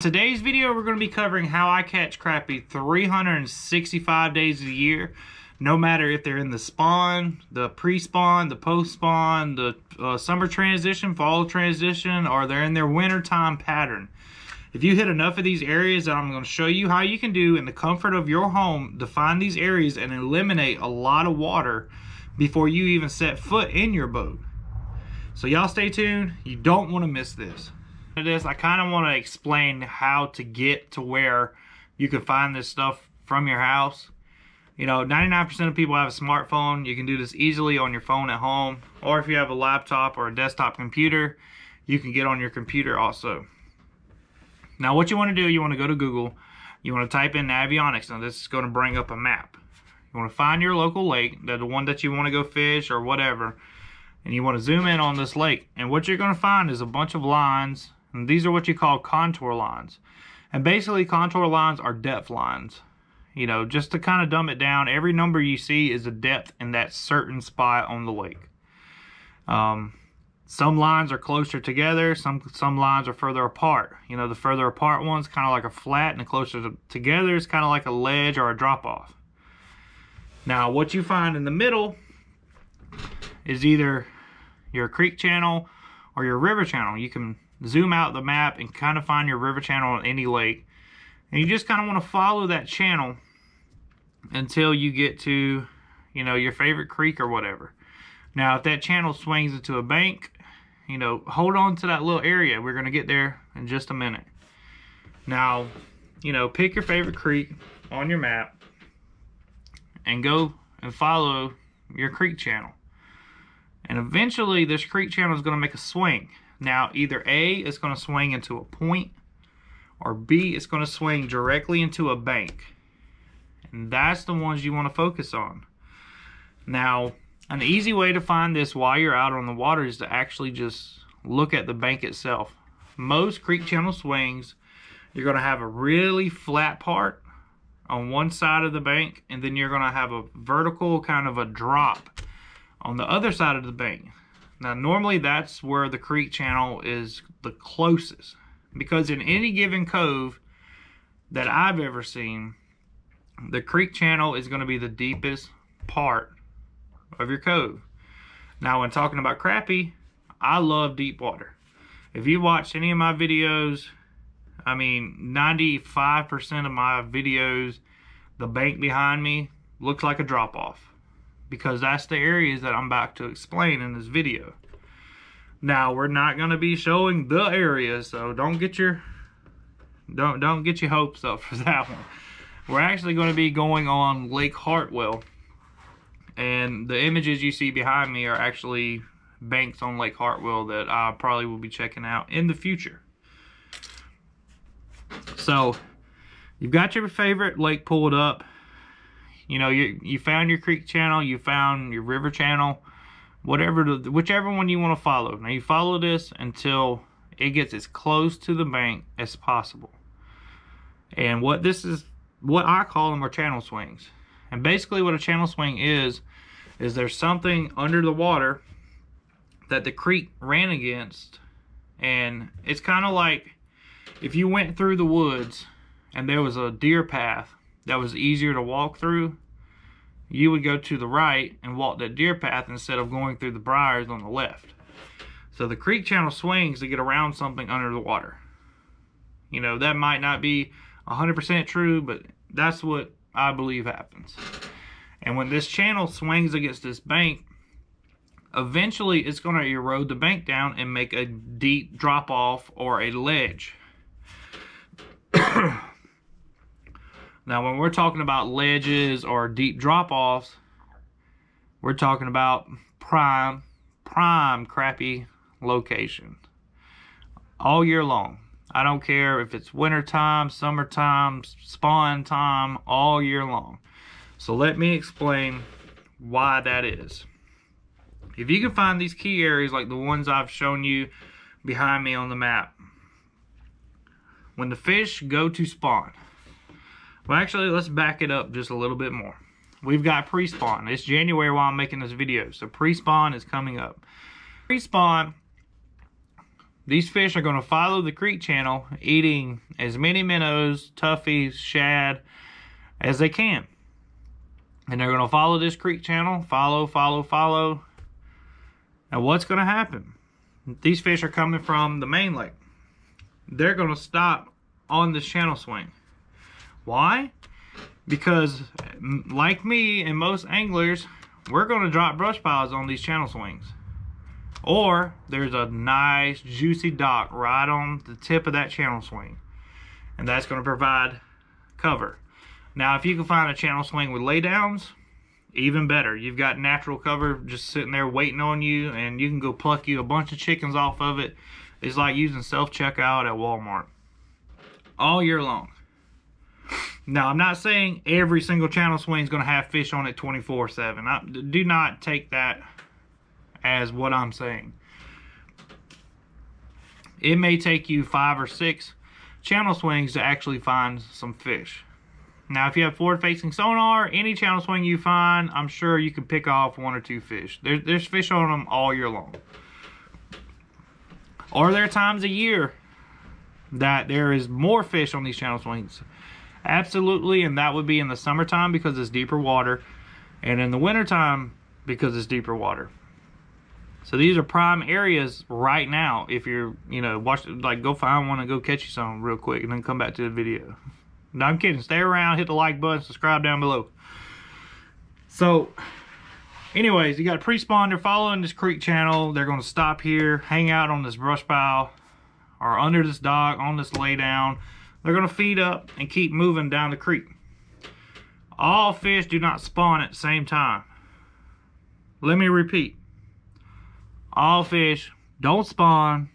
Today's video, we're going to be covering how I catch crappie 365 days a year, no matter if they're in the spawn, the pre-spawn, the post-spawn, the uh, summer transition, fall transition, or they're in their wintertime pattern. If you hit enough of these areas that I'm going to show you how you can do in the comfort of your home to find these areas and eliminate a lot of water before you even set foot in your boat. So y'all stay tuned. You don't want to miss this it is, I kind of want to explain how to get to where you can find this stuff from your house. You know, 99% of people have a smartphone. You can do this easily on your phone at home. Or if you have a laptop or a desktop computer, you can get on your computer also. Now what you want to do, you want to go to Google. You want to type in Navionics. Now this is going to bring up a map. You want to find your local lake, the one that you want to go fish or whatever. And you want to zoom in on this lake. And what you're going to find is a bunch of lines and these are what you call contour lines. And basically contour lines are depth lines. You know, just to kind of dumb it down, every number you see is a depth in that certain spot on the lake. Um, some lines are closer together, some some lines are further apart. You know, the further apart one's kind of like a flat and the closer to, together is kind of like a ledge or a drop off. Now, what you find in the middle is either your creek channel or your river channel. You can zoom out the map and kind of find your river channel on any lake. And you just kind of want to follow that channel until you get to, you know, your favorite creek or whatever. Now, if that channel swings into a bank, you know, hold on to that little area. We're going to get there in just a minute. Now, you know, pick your favorite creek on your map and go and follow your creek channel. And eventually this creek channel is going to make a swing. Now, either A, is going to swing into a point, or B, is going to swing directly into a bank. And that's the ones you want to focus on. Now, an easy way to find this while you're out on the water is to actually just look at the bank itself. Most creek channel swings, you're going to have a really flat part on one side of the bank, and then you're going to have a vertical kind of a drop on the other side of the bank. Now, normally that's where the creek channel is the closest because in any given cove that I've ever seen, the creek channel is going to be the deepest part of your cove. Now, when talking about crappie, I love deep water. If you watch any of my videos, I mean, 95% of my videos, the bank behind me looks like a drop off because that's the areas that I'm about to explain in this video. Now we're not going to be showing the areas, so don't get your don't don't get your hopes up for that one. We're actually going to be going on Lake Hartwell, and the images you see behind me are actually banks on Lake Hartwell that I probably will be checking out in the future. So you've got your favorite lake pulled up you know, you you found your creek channel, you found your river channel, whatever, whichever one you want to follow. Now you follow this until it gets as close to the bank as possible. And what this is, what I call them are channel swings. And basically what a channel swing is, is there's something under the water that the creek ran against. And it's kind of like if you went through the woods and there was a deer path that was easier to walk through, you would go to the right and walk that deer path instead of going through the briars on the left. So the creek channel swings to get around something under the water. You know, that might not be 100% true, but that's what I believe happens. And when this channel swings against this bank, eventually it's going to erode the bank down and make a deep drop off or a ledge. Now, when we're talking about ledges or deep drop-offs, we're talking about prime, prime crappie location all year long. I don't care if it's wintertime, summertime, spawn time, all year long. So let me explain why that is. If you can find these key areas like the ones I've shown you behind me on the map, when the fish go to spawn, well, actually, let's back it up just a little bit more. We've got pre-spawn. It's January while I'm making this video, so pre-spawn is coming up. Pre-spawn, These fish are going to follow the creek channel, eating as many minnows, tuffies, shad as they can. And they're going to follow this creek channel, follow, follow, follow. Now what's going to happen? These fish are coming from the main lake. They're going to stop on this channel swing. Why? Because like me and most anglers, we're going to drop brush piles on these channel swings. Or there's a nice juicy dock right on the tip of that channel swing. And that's going to provide cover. Now if you can find a channel swing with laydowns, even better. You've got natural cover just sitting there waiting on you and you can go pluck you a bunch of chickens off of it. It's like using self-checkout at Walmart. All year long. Now, I'm not saying every single channel swing is going to have fish on it 24-7. Do not take that as what I'm saying. It may take you five or six channel swings to actually find some fish. Now, if you have forward-facing sonar, any channel swing you find, I'm sure you can pick off one or two fish. There, there's fish on them all year long. Are there times a year that there is more fish on these channel swings? Absolutely, and that would be in the summertime because it's deeper water, and in the wintertime because it's deeper water. So these are prime areas right now. If you're, you know, watch, like go find one and go catch you some real quick and then come back to the video. No, I'm kidding. Stay around, hit the like button, subscribe down below. So, anyways, you got a pre-spawn. They're following this creek channel. They're going to stop here, hang out on this brush pile, or under this dock, on this laydown. They're going to feed up and keep moving down the creek. All fish do not spawn at the same time. Let me repeat all fish don't spawn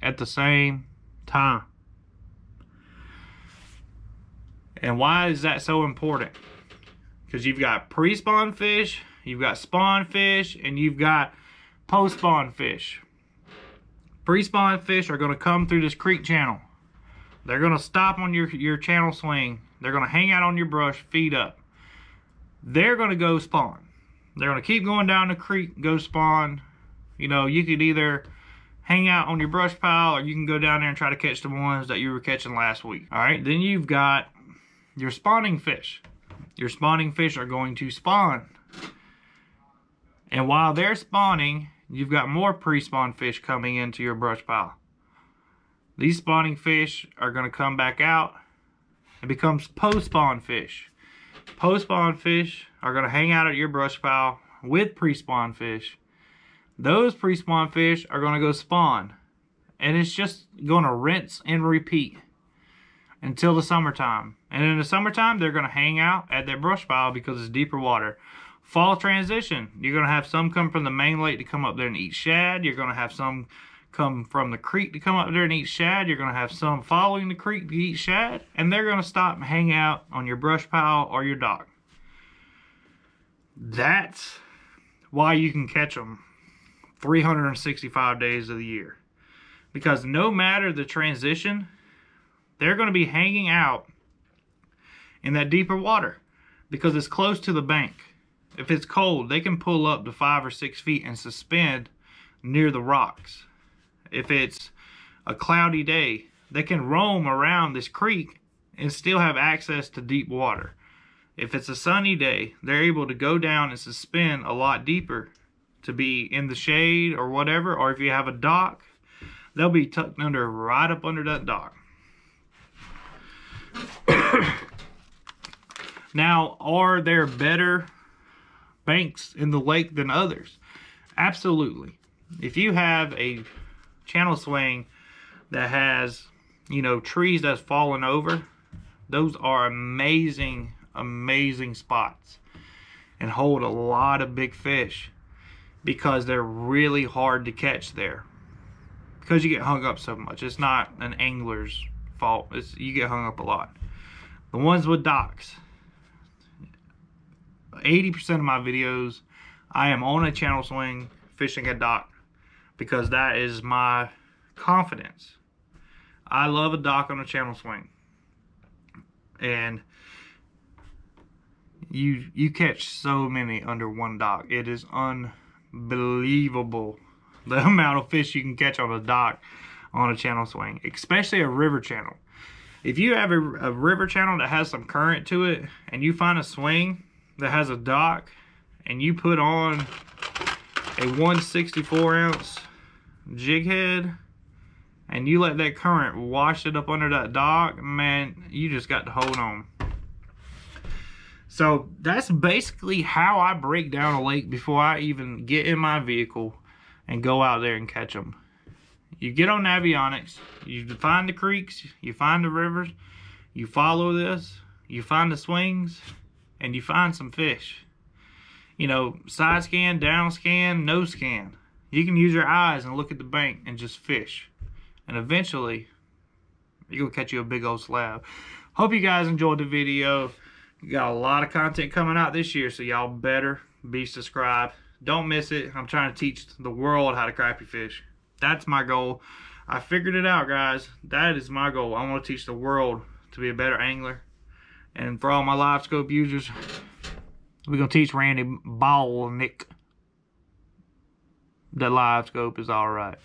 at the same time. And why is that so important? Because you've got pre-spawn fish, you've got spawn fish, and you've got post-spawn fish. Pre-spawn fish are going to come through this creek channel. They're going to stop on your, your channel swing. They're going to hang out on your brush, feed up. They're going to go spawn. They're going to keep going down the creek, go spawn, you know, you could either hang out on your brush pile or you can go down there and try to catch the ones that you were catching last week. All right, then you've got your spawning fish. Your spawning fish are going to spawn. And while they're spawning, you've got more pre-spawn fish coming into your brush pile. These spawning fish are going to come back out. and becomes post-spawn fish. Post-spawn fish are going to hang out at your brush pile with pre-spawn fish those pre-spawn fish are going to go spawn. And it's just going to rinse and repeat until the summertime. And in the summertime, they're going to hang out at their brush pile because it's deeper water. Fall transition, you're going to have some come from the main lake to come up there and eat shad. You're going to have some come from the creek to come up there and eat shad. You're going to have some following the creek to eat shad. And they're going to stop and hang out on your brush pile or your dock. That's why you can catch them 365 days of the year. Because no matter the transition, they're going to be hanging out in that deeper water because it's close to the bank. If it's cold, they can pull up to five or six feet and suspend near the rocks. If it's a cloudy day, they can roam around this creek and still have access to deep water. If it's a sunny day, they're able to go down and suspend a lot deeper to be in the shade or whatever, or if you have a dock, they'll be tucked under right up under that dock. now, are there better banks in the lake than others? Absolutely. If you have a channel swing that has, you know, trees that's fallen over, those are amazing, amazing spots and hold a lot of big fish because they're really hard to catch there because you get hung up so much. It's not an angler's fault. It's you get hung up a lot. The ones with docks. 80% of my videos, I am on a channel swing fishing a dock because that is my confidence. I love a dock on a channel swing. And you you catch so many under one dock. It is unbelievable the amount of fish you can catch on a dock on a channel swing, especially a river channel. If you have a, a river channel that has some current to it and you find a swing that has a dock and you put on a 164 ounce jig head and you let that current wash it up under that dock, man, you just got to hold on. So that's basically how I break down a lake before I even get in my vehicle and go out there and catch them. You get on Navionics, you find the creeks, you find the rivers, you follow this, you find the swings, and you find some fish. You know, side scan, down scan, no scan. You can use your eyes and look at the bank and just fish. And eventually, you're going to catch you a big old slab. Hope you guys enjoyed the video. Got a lot of content coming out this year, so y'all better be subscribed. Don't miss it. I'm trying to teach the world how to crappie fish. That's my goal. I figured it out, guys. That is my goal. I want to teach the world to be a better angler. And for all my live scope users, we're going to teach Randy Ball Nick that live scope is all right.